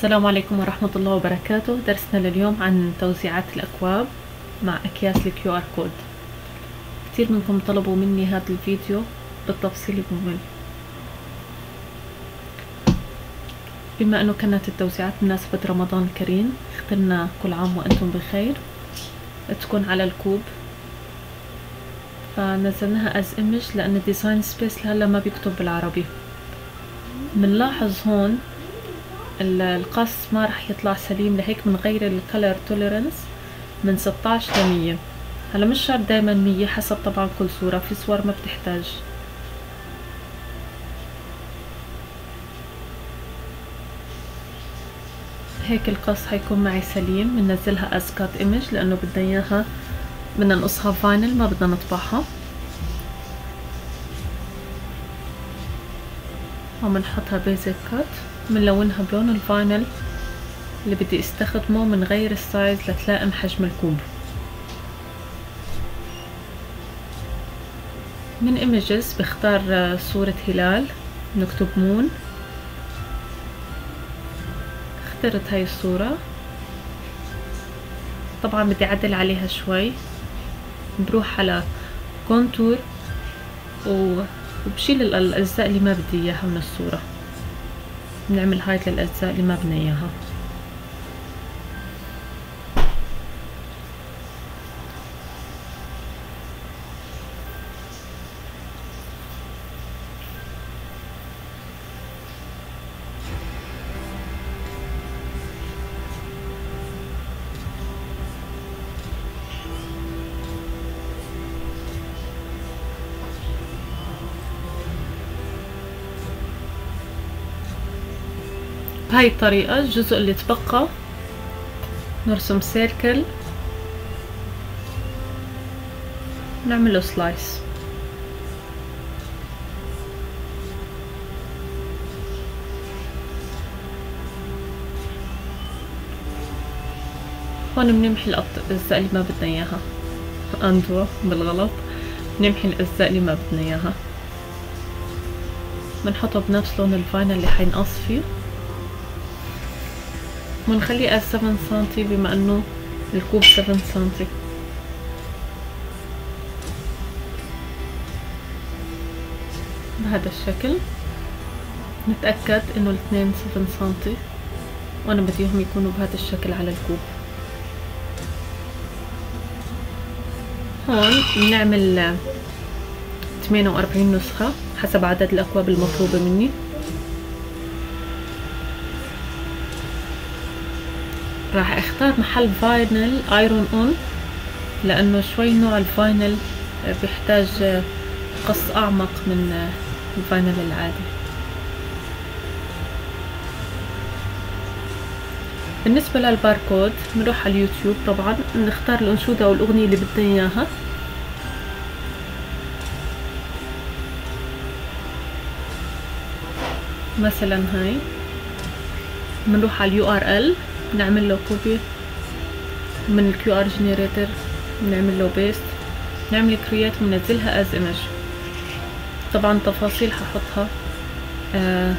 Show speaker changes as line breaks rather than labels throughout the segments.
السلام عليكم ورحمة الله وبركاته. درسنا لليوم عن توزيعات الأكواب مع أكياس ال QR code. كتير منكم طلبوا مني هذا الفيديو بالتفصيل الممل. بما أنه كانت التوزيعات بمناسبة رمضان الكريم اخترنا كل عام وأنتم بخير. تكون على الكوب. فنزلناها as image لأن Design Space هلا ما بيكتب بالعربي. بنلاحظ هون القص ما رح يطلع سليم لهيك بنغير ال color tolerance من 16 ل 100 هلا مش شرط دايما 100 حسب طبعا كل صورة في صور ما بتحتاج. هيك القص حيكون معي سليم بننزلها as cut image لأنه بدنا إياها بدنا نقصها vinyl ما بدنا نطبعها. وبنحطها basic cut بنلونها بلون ال vinyl اللي بدي استخدمه بنغير ال size لتلائم حجم الكوب. من images بختار صورة هلال نكتب moon اخترت هاي الصورة. طبعا بدي اعدل عليها شوي. بروح على contour وبشيل الأجزاء اللي ما بدي إياها من الصورة. بنعمل hide للأجزاء اللي ما بدنا اياها بهاي الطريقة الجزء اللي تبقى. نرسم سيركل نعمل له سلايس هون بنمحي الأجزاء اللي ما بدنا إياها. أندو بالغلط. نمحي الأجزاء اللي ما بدنا إياها. بنحطه بنفس لون ال vinyl اللي حينقص فيه. ونخليه as 7 سنتي بما إنه الكوب 7 سنتي بهذا الشكل نتأكد إنه الاثنين 7 سنتي وأنا بديهم يكونوا بهذا الشكل على الكوب. هون بنعمل 48 نسخة حسب عدد الأكواب المطلوبة مني. راح أختار محل vinyl iron on لأنه شوي نوع ال vinyl بيحتاج قص أعمق من ال vinyl العادي. بالنسبة للباركود نروح على اليوتيوب طبعا نختار الأنشودة أو الاغنية اللي بدنا إياها. مثلا هاي. بنروح على ال URL نعمل له copy من ال QR generator نعمل له paste نعمل create وننزلها as image طبعا تفاصيل هحطها آه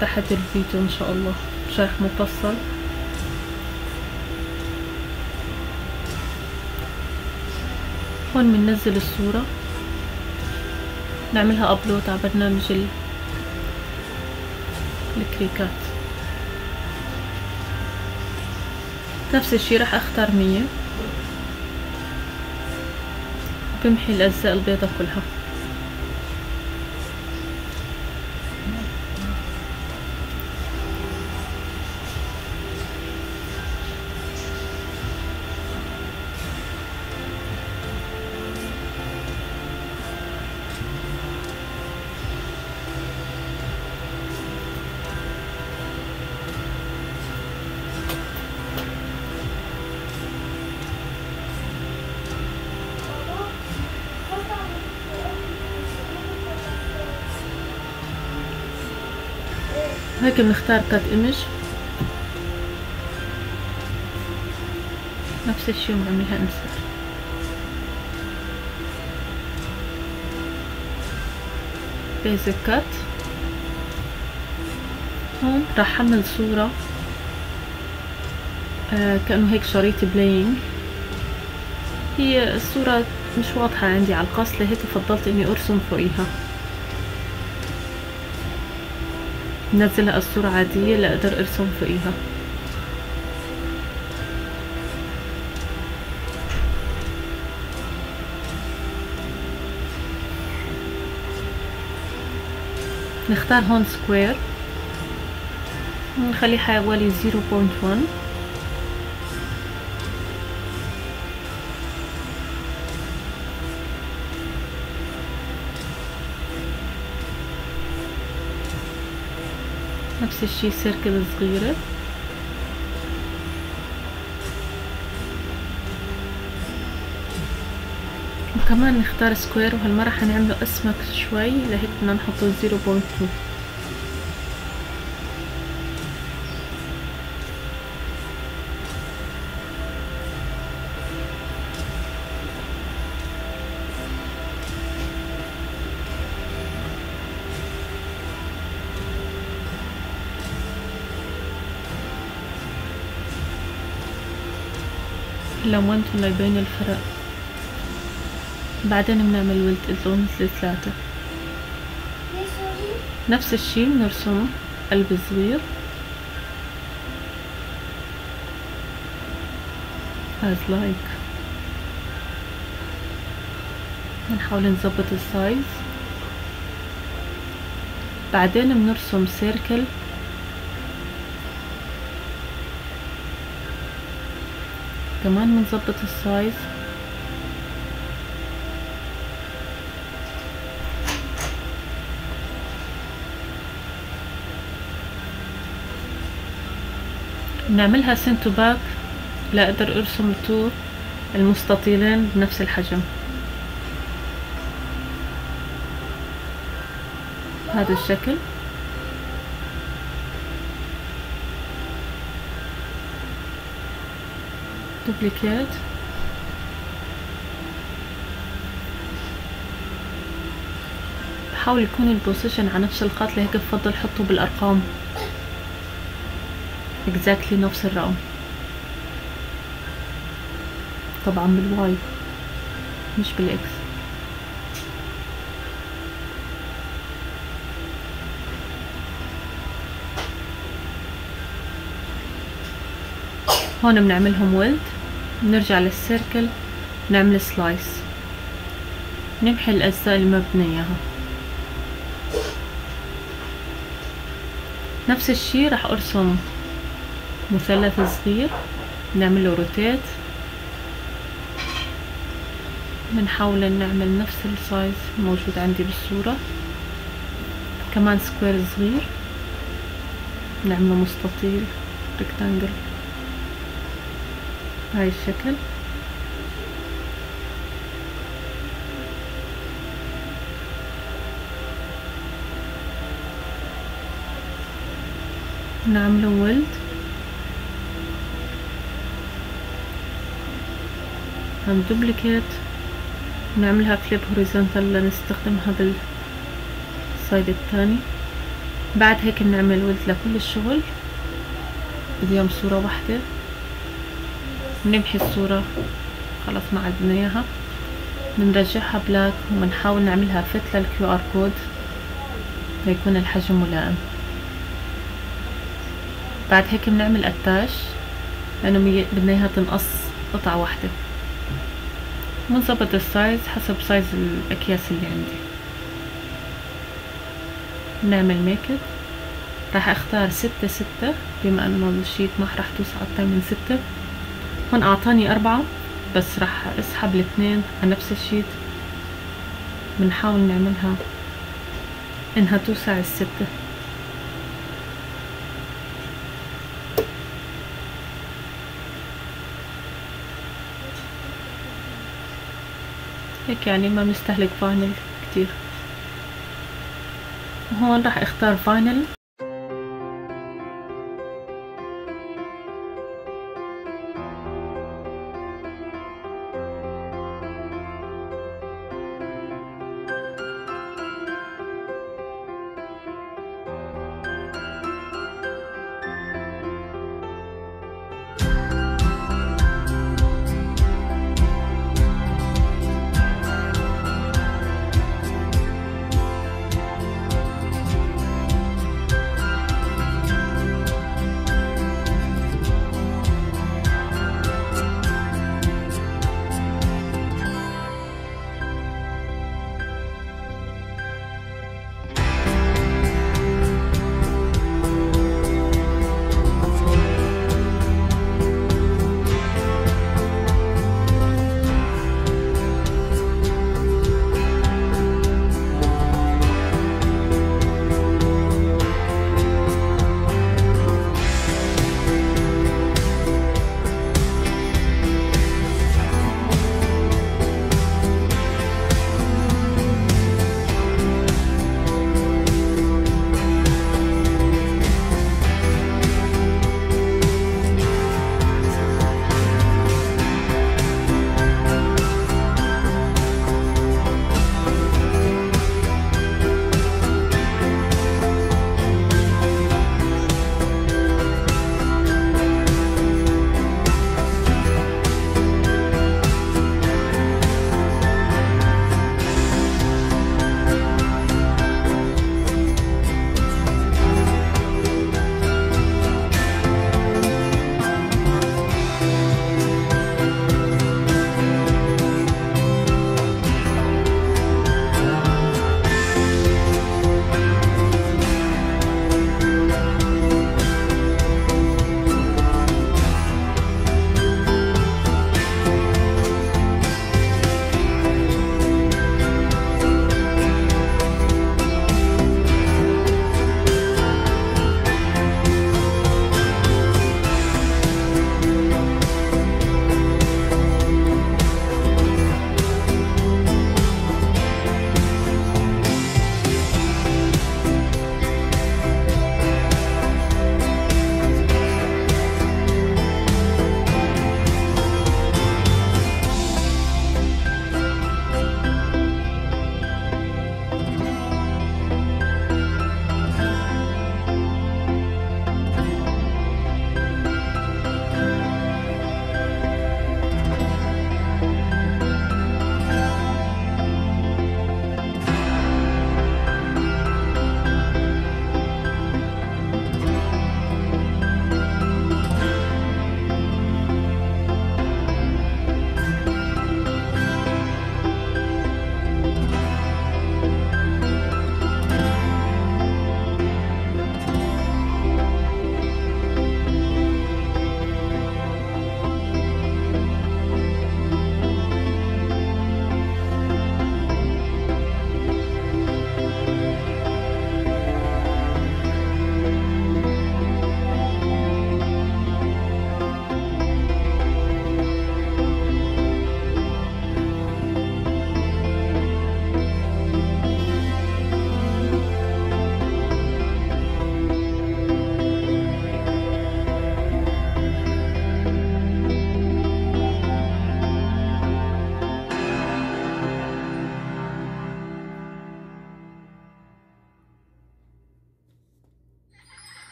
تحت الفيديو إن شاء الله. شرح مفصل. هون بننزل الصورة. نعملها ابلود على برنامج الكريكات نفس الشي راح أختار مية. بمحي الأجزاء البيضة كلها. هيك بنختار cut image نفس الشي بنعملها insert basic cut هون راح حمل صورة. آه كأنه هيك شريط playing هي الصورة مش واضحة عندي على القص لهيك فضلت إني أرسم فوقيها. نزلها الصورة عادية لأقدر أرسم فوقيها. نختار هون سكوير نخليه حوالي 0.1 نفس الشي سيركل صغيرة. وكمان نختار سكوير وهالمرة حنعمله أسمك شوي لهيك بدنا نحطه 0.2 لونته ليبين الفرق بعدين بنعمل ولد اللون مثل ثلاثة نفس الشي بنرسم قلب صغير. As like. بنحاول نظبط السايز. بعدين بنرسم سيركل كمان بنظبط ال size. بنعملها send to back لأقدر أرسم ال two المستطيلين بنفس الحجم. هذا الشكل. duplicate بحاول يكون ال position على نفس الخط لهيك بفضل حطه بالأرقام. Exactly نفس الرقم. طبعا بال Y. مش بال X. هون بنعملهم weld بنرجع لل circle نعمل slice نمحي الأجزاء اللي ما بدنا إياها. نفس الشي راح أرسم مثلث صغير نعمله rotate بنحاول نعمل نفس ال size الموجود عندي بالصورة. كمان square صغير. نعمله مستطيل rectangle بهاي الشكل. نعمله weld هم duplicate. نعملها flip horizontal لنستخدمها بال side الثاني. بعد هيك بنعمل weld لكل الشغل. بديهم صورة واحدة. بنمحي الصورة. خلاص ما عدنا إياها. بنرجعها black وبنحاول نعملها fit لل QR code ليكون الحجم ملائم. بعد هيك بنعمل attach لأنه بدنا إياها تنقص قطعة واحدة. بنظبط ال size حسب size الأكياس اللي عندي. بنعمل make راح أختار ستة ستة. بما إنه ال sheet ما راح توسع أكتر من ستة. هون أعطاني أربعة بس راح أسحب الاثنين على نفس ال sheet. بنحاول نعملها. إنها توسع الستة. هيك يعني ما بنستهلك vinyl كتير. هون راح أختار vinyl